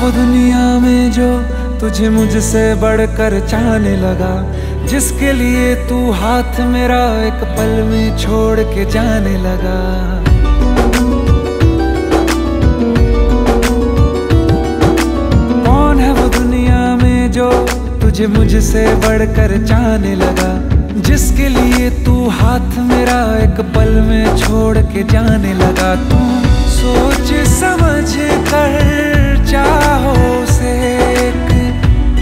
वो दुनिया में जो तुझे मुझसे बढ़कर चाहने लगा, जिसके लिए तू हाथ मेरा एक पल में छोड़ के जाने लगा। कौन है वो दुनिया में जो तुझे मुझसे बढ़कर चाहने लगा, जिसके लिए तू हाथ मेरा एक पल में छोड़ के जाने लगा? तू सोच समझ कर चाहो से एक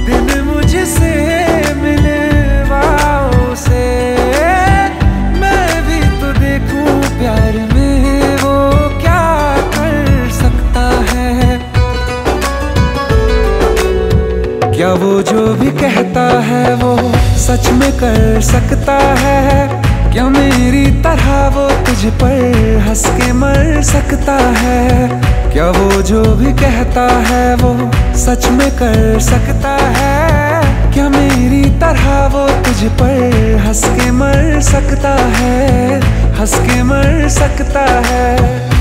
दिन मुझसे मिलवाओ से मैं भी तो देखूँ प्यार में वो क्या कर सकता है। क्या वो जो भी कहता है वो सच में कर सकता है? क्या मेरी तरह वो तुझ पर हंस के मर सकता है? क्या वो जो भी कहता है वो सच में कर सकता है? क्या मेरी तरह वो तुझ पर हंस के मर सकता है? हंस के मर सकता है?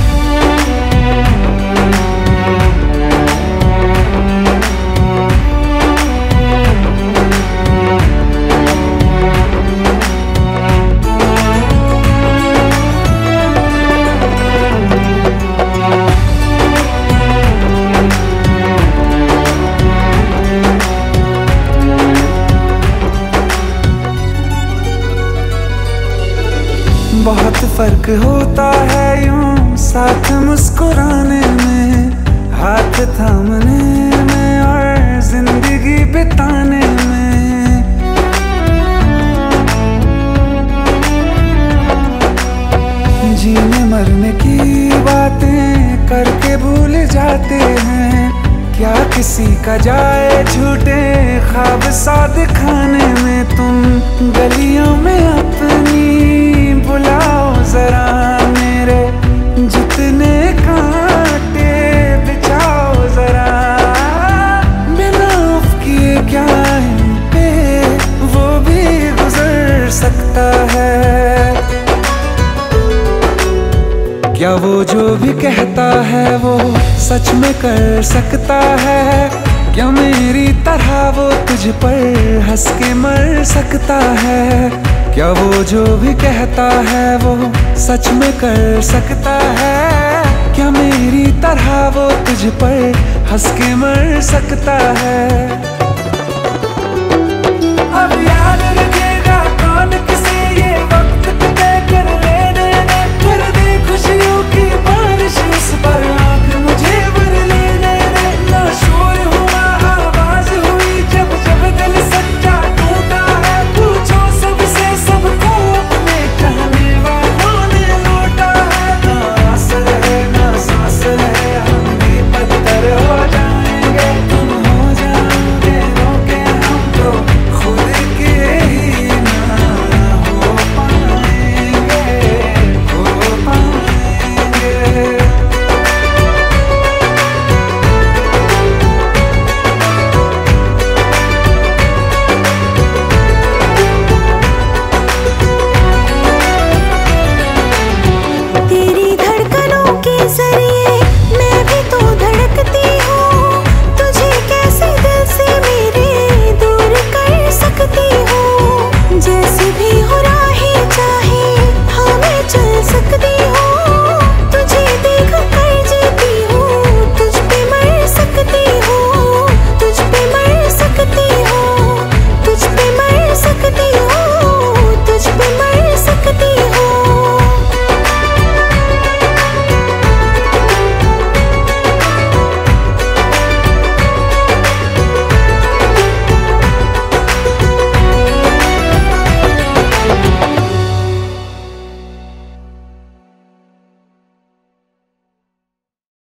बहुत फ़र्क होता है यूँ साथ मुस्कुराने में, हाथ थामने में और ज़िंदगी बिताने में। जीने मरने की बातें करके भूल जाते हैं, क्या किसी का जाए झूठे ख्वाब सा दिखाने में तुम गलियों में अपनी क्या वो जो भी कहता है वो सच में कर सकता है? क्या मेरी तरह वो तुझ पर हंस के मर सकता है? क्या वो जो भी कहता है वो सच में कर सकता है? क्या मेरी तरह वो तुझ पर हंस के मर सकता है?